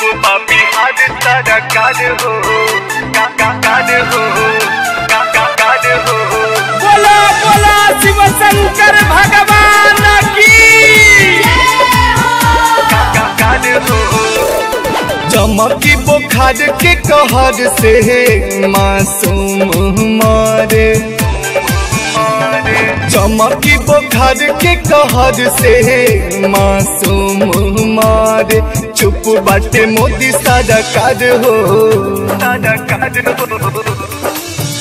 चुप बापी हाथ सारा काद हो। का का काद हो। का का काद हो। बोला बोला शिव शंकर भगवान की। का का काद हो। चमकी बुखार के कहर से मासूम मारे। चमकी बुखार के कहर से मासूम मारे, चुप बाटे मोदी सारा काज हो।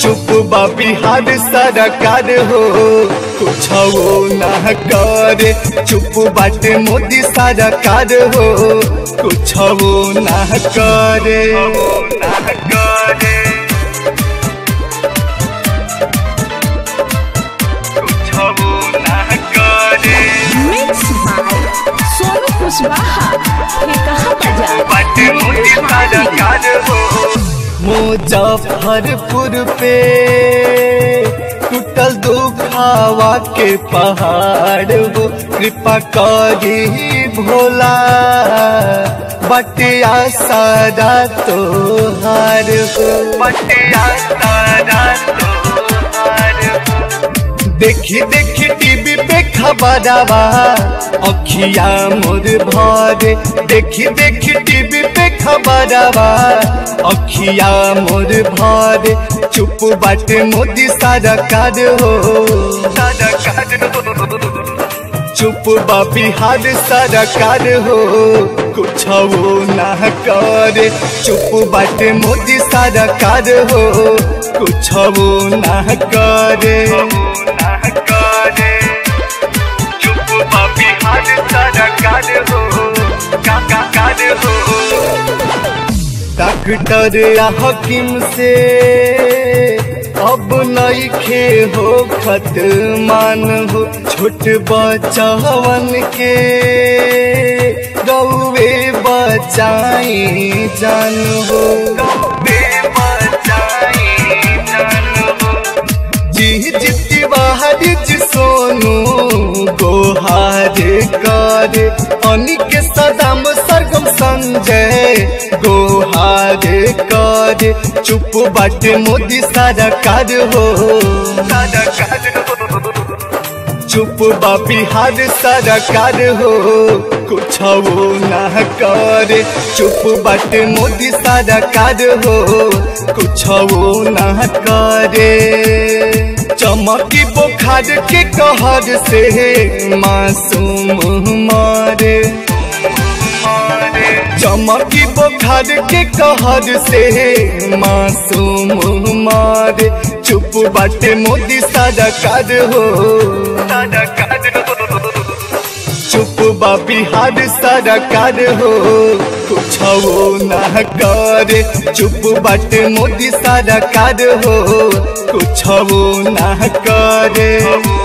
चुप बा बिहार सारा काज हो। कुछ हो ना करे, चुप बाटे मोदी सारा कार हो। कुछ हो करे ना करे। सोनू कुशवाहा कहा मुजफ्फरपुर पे टूटल दुखावा के पहाड़ हो। कृपा करी भोला बटिया सारा तोहार हो। बटिया सारा तोहार देखी देखी टीवी पे खबरवा अखिया मोर भरे। देखी देखी टीवी पे खबरवा अखिया मोर भरे। चुप बाटे मोदी सारा कार हो। सारा चुप बिहार सारा कार हो। कुछ वो ना करे। चुप बाटे मोदी सारा कार हो। कुछ ना करे। डॉक्टर या हकीम से अब नई हो खत मान हो। छोट बचवन के गौवे बचाई जान हो। कर अनिक सदाम सरगम संजय, गोहार कर चुप बाटे मोदी, सारा कार हो। चुप बा बिहार सारा कार हो। कुछ वो ना कर। चुप बाटे मोदी, सारा कार हो। कुछ वो ना करे। चमकी बुखार के कहर से मासूम मारे। चमकी बुखार के कहर से मासूम मारे। चुप बाटे मोदी, सदा कर हो। सारा काद हो चुप बा बिहार सरकार हो। कुछ ना कर, चुप बट मोदी सरकार कार हो। कुछ ना करे।